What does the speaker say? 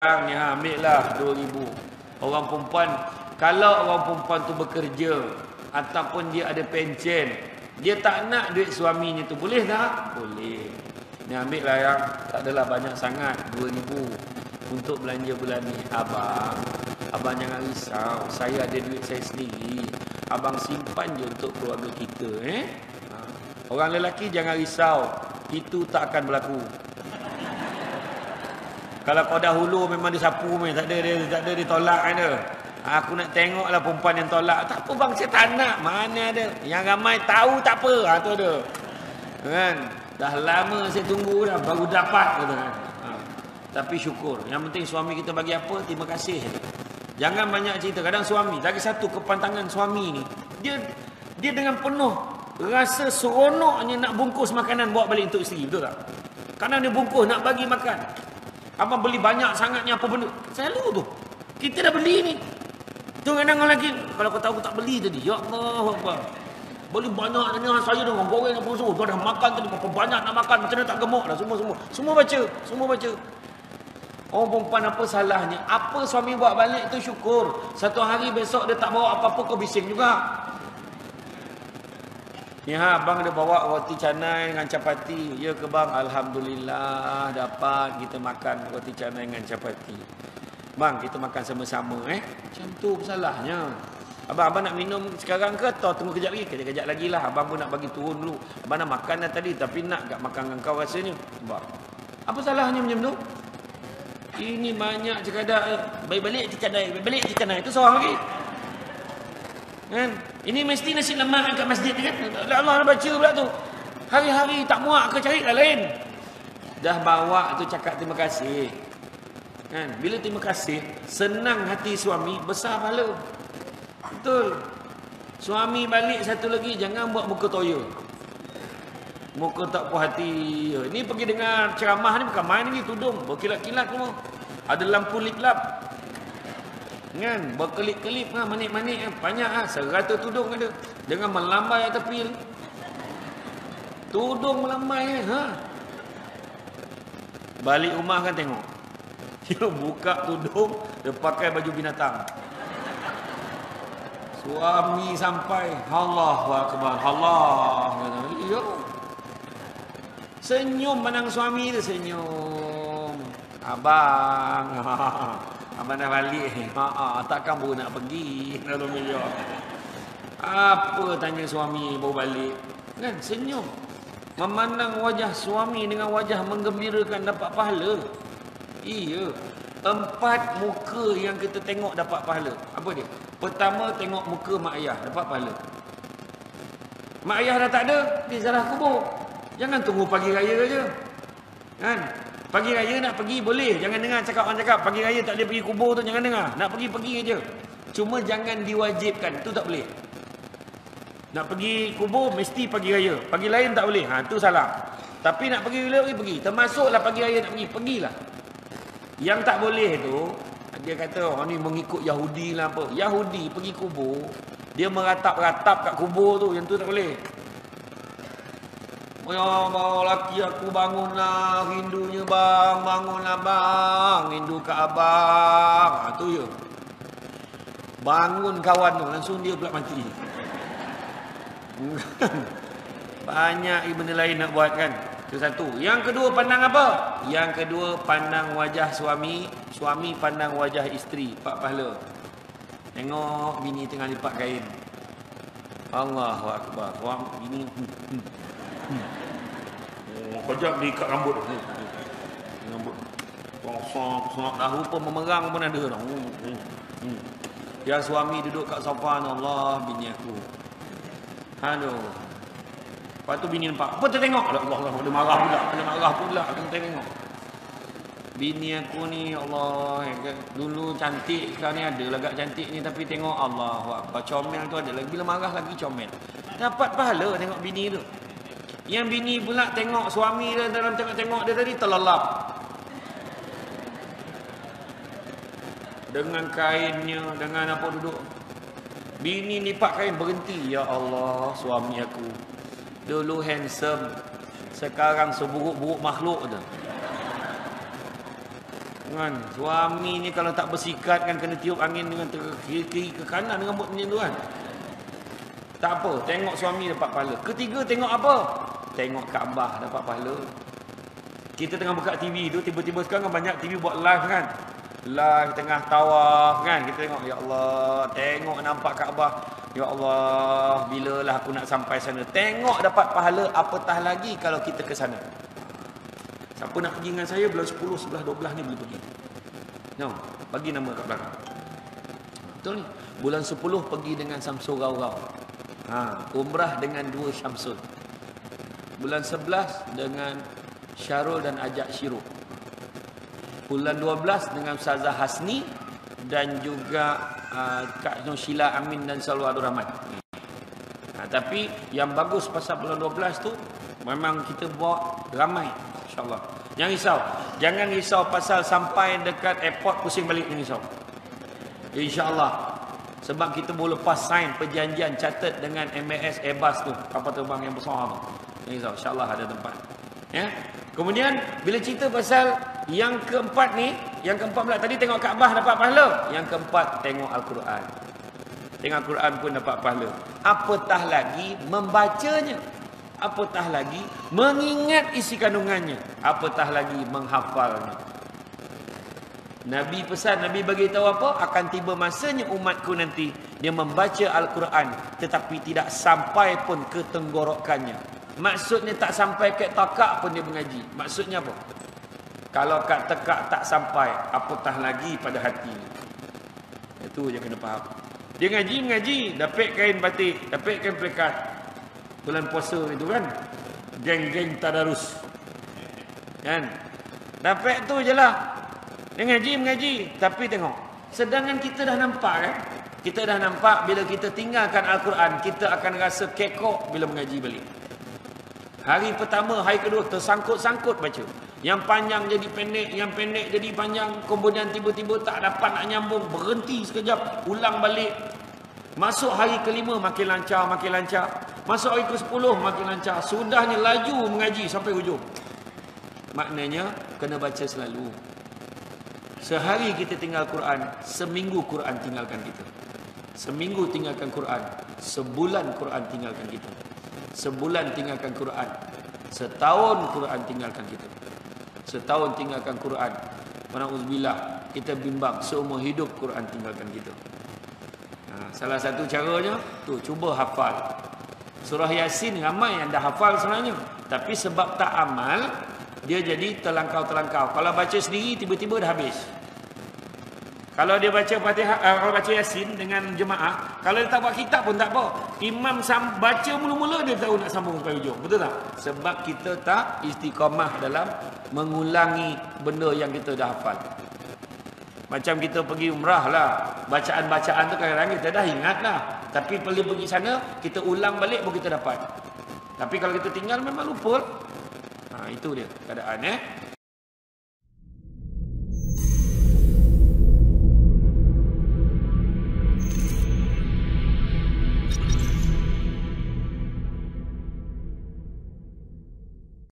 sekarang ni ha, ambil lah 2000 orang perempuan kalau orang perempuan tu bekerja ataupun dia ada pencen dia tak nak duit suaminya tu boleh tak? boleh. Ni ambil lah yang tak adalah banyak sangat 2000 untuk belanja bulan ni. Abang abang jangan risau. Saya ada duit saya sendiri. Abang simpan je untuk keluarga kita eh? Ha. orang lelaki jangan risau. Itu tak akan berlaku kalau kau dah hulu memang dia sapu main tak ada dia tak ada ditolak kan dia. Aku nak tengoklah perempuan yang tolak. Tak apa bang saya tak nak. Mana ada. Yang ramai tahu tak apa. Ha tu dia. Kan? Dah lama saya tunggu dah baru dapat kata kan. Ha. Tapi syukur. Yang penting suami kita bagi apa terima kasih. Jangan banyak cerita. Kadang suami lagi satu kepantangan suami ni. Dia dia dengan penuh rasa seronoknya nak bungkus makanan bawa balik untuk isteri. Betul tak? Kadang dia bungkus nak bagi makan. Abang beli banyak sangatnya apa benda. Selalu tu. Kita dah beli ni. Tu kadang lagi. Kalau kau tahu aku tak beli tadi. Ya Allah. Apa. Beli banyak ni. Saya dengan goreng apa semua. Kau dah makan tadi. Berapa banyak nak makan. Macam mana tak gemuk dah. Semua-semua. Semua baca. Semua baca. Orang perempuan apa salahnya? Apa suami buat balik itu syukur. Satu hari besok dia tak bawa apa-apa kau bising juga. Ni ha abang ada bawa roti canai dengan capati. Ya ke bang? Alhamdulillah dapat kita makan roti canai dengan capati. Bang, kita makan sama-sama eh. Macam tu masalahnya. Abang abang nak minum sekarang ke atau tunggu kejap lagi? Kejap-kejap lagi lah. Abang pun nak bagi turun dulu. Abang nak makan dah tadi tapi nak gak makan dengan kau rasanya. Abang. Apa salahnya macam tu? Ini banyak cekadak. Eh, balik-balik cekadak. Balik-balik cekadak. Itu seorang lagi. Kan? Ini mesti nasi lemak kat masjid kan? Allah nak baca pula tu. Hari-hari tak muak ke cari dah lain. Dah bawa tu cakap terima kasih. Kan? Bila terima kasih, senang hati suami, besar pahala. Betul. Suami balik satu lagi, jangan buat muka toya. Muka tak puas hati. Ini pergi dengar ceramah ni bukan main ni, tudung. Berkilat-kilat semua. Ada lampu lip-lap. Kan? Berkelip-kelip ha, manik-manik ha. Banyak ha. Serata tudung ada. Dengan melambai tepi. Tudung melambai ha. Balik rumah kan tengok. Dia buka tudung. Dia pakai baju binatang. Suami sampai. Allah Akbar. Allah. Ya. Senyum menang suami tu senyum. Abang. Abang dah balik. Ha, ha, takkan baru nak pergi. Kalau miliar. Apa tanya suami baru balik. Kan senyum. Memandang wajah suami dengan wajah menggembirakan dapat pahala. Iya. Empat muka yang kita tengok dapat pahala. Apa dia? Pertama tengok muka mak ayah dapat pahala. Mak ayah dah tak ada, dia zarah kubur. Jangan tunggu pagi raya je. Kan? Pagi raya nak pergi boleh. Jangan dengar cakap orang cakap pagi raya tak boleh pergi kubur tu jangan dengar. Nak pergi pergi aja. Cuma jangan diwajibkan. Tu tak boleh. Nak pergi kubur mesti pagi raya. Pagi lain tak boleh. Ha tu salah. Tapi nak pergi bila pergi pergi. Termasuklah pagi raya nak pergi, pergilah. Yang tak boleh tu dia kata orang oh, ni mengikut Yahudi lah apa. Yahudi pergi kubur, dia meratap-ratap kat kubur tu, yang tu tak boleh. Ya bang, laki aku bangunlah rindunya bang, bangunlah bang, rindu ke abang. Ha, tu je. Bangun kawan tu, langsung dia pula mati. Banyak benda lain nak buat kan. Itu satu. Yang kedua pandang apa? Yang kedua pandang wajah suami, suami pandang wajah isteri, pak pahala. Tengok bini tengah lipat kain. Allahu akbar. Suami bini hmm, hmm. Kejap di kat rambut tu. Rambut. Kosong, kosong. Dah rupa memerang pun ada. Hmm. Hmm. Ya suami duduk kat sofa Allah bini aku. Aduh. Lepas tu bini nampak. Apa tu tengok? Allah, Allah, ada marah pula. Ada marah pula. Aku tengok. Bini aku ni Allah Dulu cantik Sekarang ni ada lagak cantik ni Tapi tengok Allah Comel tu ada lagi Bila marah lagi comel Dapat pahala tengok bini tu yang bini pula tengok suami dia dalam tengok-tengok dia tadi terlelap. Dengan kainnya, dengan apa duduk. Bini lipat kain berhenti. Ya Allah, suami aku. Dulu handsome. Sekarang seburuk-buruk makhluk tu. Kan? Suami ni kalau tak bersikat kan kena tiup angin dengan kiri, kiri ke kanan rambut macam tu kan. Tak apa, tengok suami dapat pahala. Ketiga tengok apa? Tengok Kaabah dapat pahala. Kita tengah buka TV tu tiba-tiba sekarang kan banyak TV buat live kan. Live tengah tawaf kan. Kita tengok ya Allah, tengok nampak Kaabah. Ya Allah, bilalah aku nak sampai sana. Tengok dapat pahala apatah lagi kalau kita ke sana. Siapa nak pergi dengan saya bulan 10, 11, 12 ni boleh pergi. No, bagi nama kat belakang. Betul ni. Bulan 10 pergi dengan Samsul Rau-Rau. Ha, umrah dengan dua Syamsul. Bulan 11 dengan Syarul dan Ajak Syiruk. Bulan 12 dengan Ustazah Hasni dan juga uh, Kak Nur Sheila Amin dan Salwa Abdul Rahman. Ha, tapi yang bagus pasal bulan 12 tu memang kita buat ramai InsyaAllah. Jangan risau. Jangan risau pasal sampai dekat airport pusing balik. Jangan risau. InsyaAllah. Sebab kita boleh lepas sign perjanjian catat dengan MAS Airbus tu. Kapal terbang yang besar tu. Jangan risau. InsyaAllah ada tempat. Ya. Kemudian, bila cerita pasal yang keempat ni, yang keempat pula tadi tengok Kaabah dapat pahala. Yang keempat, tengok Al-Quran. Tengok Al-Quran pun dapat pahala. Apatah lagi membacanya apatah lagi mengingat isi kandungannya apatah lagi menghafalnya Nabi pesan Nabi bagi tahu apa akan tiba masanya umatku nanti dia membaca al-Quran tetapi tidak sampai pun ke tenggorokannya maksudnya tak sampai ke takak pun dia mengaji. Maksudnya apa? Kalau kat tekak tak sampai apatah lagi pada hati itu yang kena faham. Dia ngaji mengaji dapat kain batik dapat kain plekat bulan puasa itu kan? Geng-geng tadarus. Kan? Dapat tu je lah. Dia ngaji mengaji tapi tengok. Sedangkan kita dah nampak kan? Kita dah nampak bila kita tinggalkan Al-Quran kita akan rasa kekok bila mengaji balik hari pertama hari kedua tersangkut-sangkut baca yang panjang jadi pendek yang pendek jadi panjang kemudian tiba-tiba tak dapat nak nyambung berhenti sekejap ulang balik Masuk hari kelima makin lancar, makin lancar. Masuk hari ke sepuluh makin lancar. Sudahnya laju mengaji sampai hujung. Maknanya kena baca selalu. Sehari kita tinggal Quran, seminggu Quran tinggalkan kita. Seminggu tinggalkan Quran, sebulan Quran tinggalkan kita. Sebulan tinggalkan Quran, setahun Quran tinggalkan kita. Setahun tinggalkan Quran. Mana uzbillah, kita bimbang seumur hidup Quran tinggalkan kita. Salah satu caranya tu cuba hafal. Surah Yasin ramai yang dah hafal sebenarnya. Tapi sebab tak amal, dia jadi terlangkau-terlangkau. Kalau baca sendiri tiba-tiba dah habis. Kalau dia baca Fatihah, uh, kalau baca Yasin dengan jemaah, kalau dia tak buat kitab pun tak apa. Imam sam baca mula-mula dia tahu nak sambung sampai hujung. Betul tak? Sebab kita tak istiqamah dalam mengulangi benda yang kita dah hafal. Macam kita pergi umrah lah. Bacaan-bacaan tu kadang-kadang kita dah ingat lah. Tapi pergi pergi sana, kita ulang balik pun kita dapat. Tapi kalau kita tinggal memang lupa. Ha, itu dia keadaan eh.